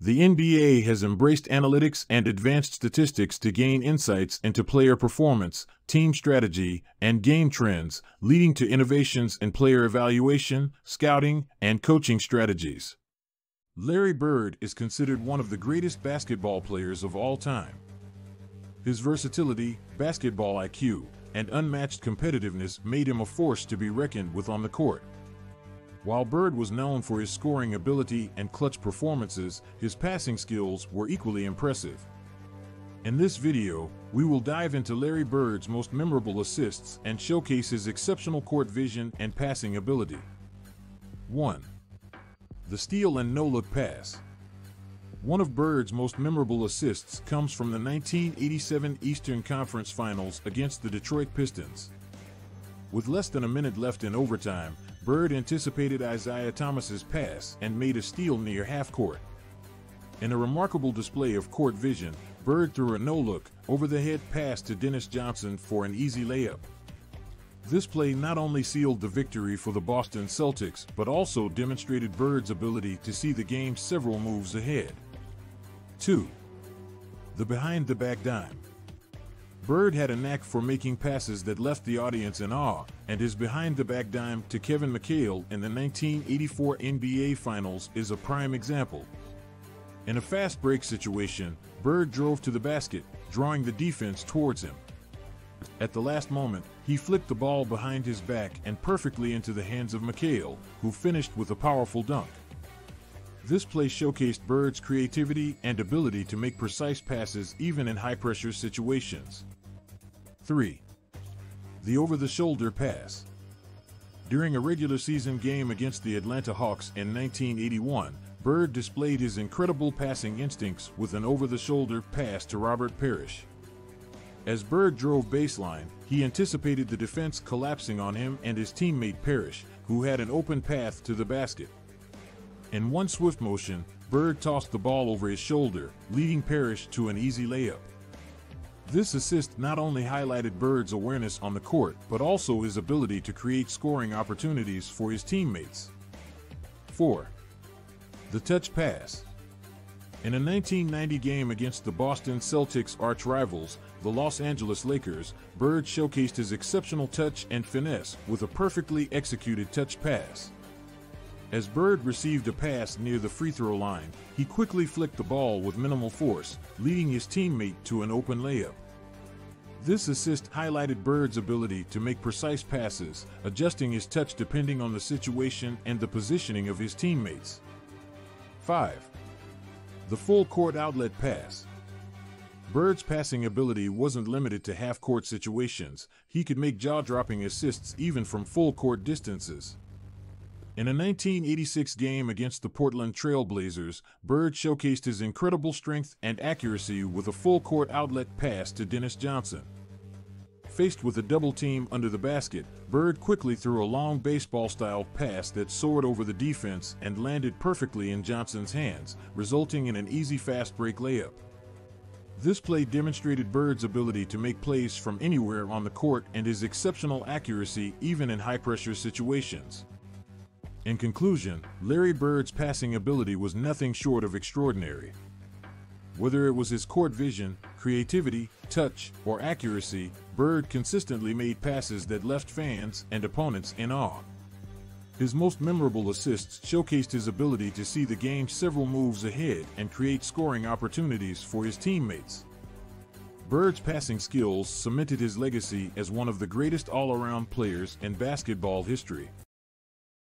The NBA has embraced analytics and advanced statistics to gain insights into player performance, team strategy, and game trends, leading to innovations in player evaluation, scouting, and coaching strategies. Larry Bird is considered one of the greatest basketball players of all time. His versatility, basketball IQ, and unmatched competitiveness made him a force to be reckoned with on the court. While Bird was known for his scoring ability and clutch performances, his passing skills were equally impressive. In this video, we will dive into Larry Bird's most memorable assists and showcase his exceptional court vision and passing ability. 1. The steal and no-look pass. One of Bird's most memorable assists comes from the 1987 Eastern Conference Finals against the Detroit Pistons. With less than a minute left in overtime, Bird anticipated Isiah Thomas's pass and made a steal near half court. In a remarkable display of court vision, Bird threw a no-look, over-the-head pass to Dennis Johnson for an easy layup. This play not only sealed the victory for the Boston Celtics, but also demonstrated Bird's ability to see the game several moves ahead. 2. The behind-the-back dime. Bird had a knack for making passes that left the audience in awe, and his behind-the-back dime to Kevin McHale in the 1984 NBA Finals is a prime example. In a fast break situation, Bird drove to the basket, drawing the defense towards him. At the last moment, he flicked the ball behind his back and perfectly into the hands of McHale, who finished with a powerful dunk. This play showcased Bird's creativity and ability to make precise passes even in high-pressure situations. 3. The over-the-shoulder pass. During a regular season game against the Atlanta Hawks in 1981, Bird displayed his incredible passing instincts with an over-the-shoulder pass to Robert Parish. As Bird drove baseline, he anticipated the defense collapsing on him and his teammate Parish, who had an open path to the basket. In one swift motion, Bird tossed the ball over his shoulder, leading Parish to an easy layup. This assist not only highlighted Bird's awareness on the court, but also his ability to create scoring opportunities for his teammates. 4. The touch pass. In a 1990 game against the Boston Celtics arch rivals, the Los Angeles Lakers, Bird showcased his exceptional touch and finesse with a perfectly executed touch pass. As Bird received a pass near the free throw line, he quickly flicked the ball with minimal force, leading his teammate to an open layup. This assist highlighted Bird's ability to make precise passes, adjusting his touch depending on the situation and the positioning of his teammates. 5. The full court outlet pass. Bird's passing ability wasn't limited to half court situations, he could make jaw dropping assists even from full court distances. In a 1986 game against the Portland Trailblazers, Bird showcased his incredible strength and accuracy with a full court outlet pass to Dennis Johnson. Faced with a double team under the basket, Bird quickly threw a long baseball style pass that soared over the defense and landed perfectly in Johnson's hands, resulting in an easy fast break layup. This play demonstrated Bird's ability to make plays from anywhere on the court and his exceptional accuracy even in high pressure situations. In conclusion, Larry Bird's passing ability was nothing short of extraordinary. Whether it was his court vision, creativity, touch, or accuracy, Bird consistently made passes that left fans and opponents in awe. His most memorable assists showcased his ability to see the game several moves ahead and create scoring opportunities for his teammates. Bird's passing skills cemented his legacy as one of the greatest all-around players in basketball history.